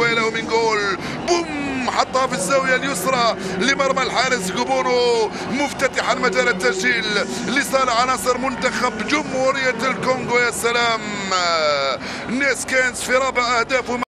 الكونغو له من جول. بوم حطها في الزاوية اليسرى لمرمى الحارس كوبونو مفتتحا مجال التسجيل لصالح عناصر منتخب جمهورية الكونغو. يا سلام. نيسكينز في رابع اهدافه